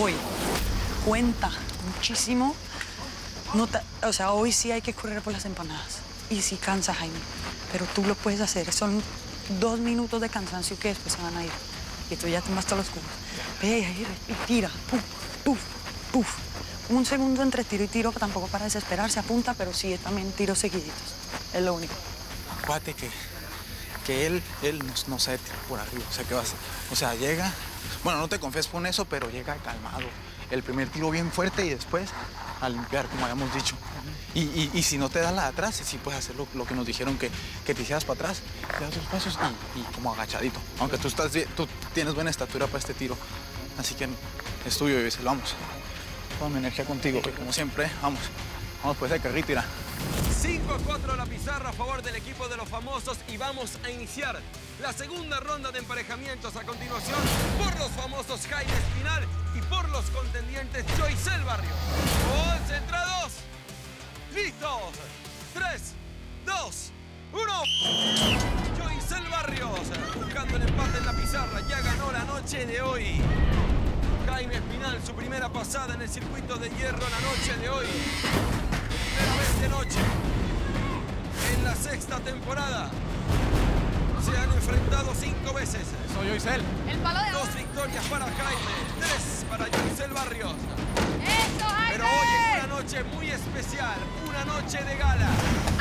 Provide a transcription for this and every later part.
hoy cuenta muchísimo. No te- o sea, hoy sí hay que correr por las empanadas. Y sí cansa, Jaime. Pero tú lo puedes hacer. Son dos minutos de cansancio que después se van a ir. Y tú ya tomaste los cubos. Ve ahí tira. Puf, puf, puf. Un segundo entre tiro y tiro, tampoco para desesperarse, apunta, pero sí también tiros seguiditos. Es lo único. Acuérdate que, que él, él no, no sabe tirar por arriba. O sea, que vas, o sea, llega, bueno, no te confíes con eso, pero llega calmado. El primer tiro bien fuerte y después a limpiar, como habíamos dicho. Y, y- y si no te da la de atrás, sí puedes hacer lo, lo que nos dijeron que, que te hicieras para atrás, te das dos pasos y, y como agachadito. Aunque tú, estás bien- tú tienes buena estatura para este tiro. Así que es tuyo, Isel, vamos. Toda mi energía contigo, como siempre, vamos. Vamos pues de carrito, irá. 5 a 4 la pizarra a favor del equipo de los famosos y vamos a iniciar la segunda ronda de emparejamientos a continuación por los famosos Jaime Espinal y por los contendientes Joycel Barrio. Concentrados, listos, 3, 2, 1. Joycel Barrios buscando el empate en la pizarra, ya ganó la noche de hoy. Jaime Espinal, su primera pasada en el circuito de hierro la noche de hoy. Primera vez de noche. En la sexta temporada. Se han enfrentado cinco veces. Soy Isel. El palo de Dos victorias para Jaime, tres para Giselle Barrios. ¡Eso, Jaime! Pero hoy es una noche muy especial, una noche de gala.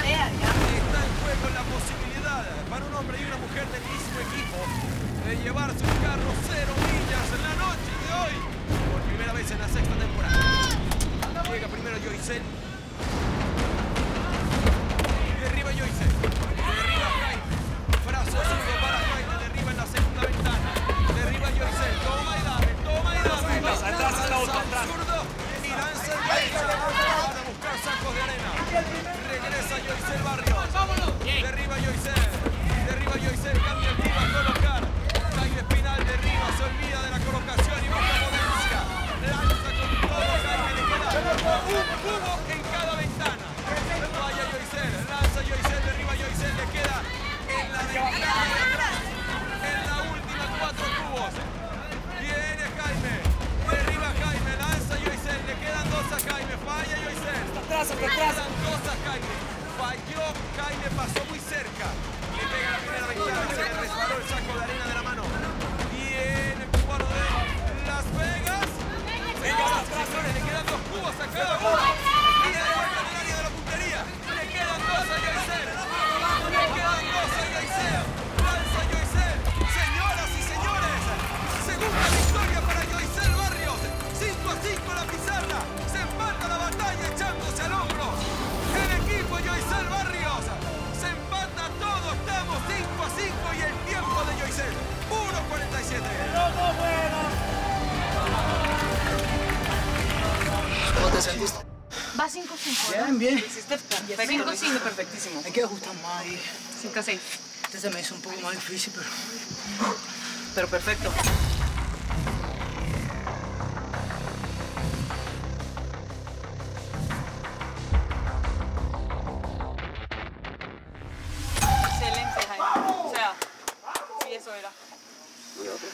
Está en juego la posibilidad para un hombre y una mujer del mismo equipo de llevar sus carros cero millas en la noche de hoy. Por primera vez en la sexta temporada. Llega primero Joycel. Un cubo en cada ventana. Vaya Joycel. Lanza Joycel. Derriba Joycel. Le queda en la ventana de atrás. En la última cuatro cubos. Viene Jaime. Derriba Jaime. Lanza Joycel. Le quedan dos a Jaime. Falla Joycel. atrás, Le quedan dos a Jaime. Falló Jaime. Pasó muy cerca. Le pega la primera ventana. Se le resbaló el saco de arena te sentiste? Va 5-5. Bien, bien. Hiciste perfecto. 5-5, perfectísimo. Hay que ajustar más ahí. 5-6. Este se me hizo un poco más difícil, pero... Pero perfecto.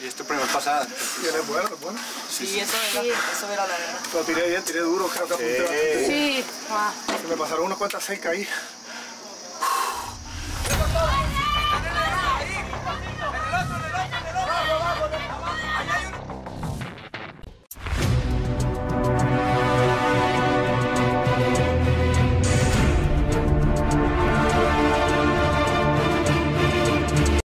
Y este primer pasada. es bueno, es bueno. Sí, eso era. Eso era la verdad. Lo tiré bien, tiré duro, creo que apunté bastante. Sí. Ah, Se me pasaron unas cuantas cerca ahí.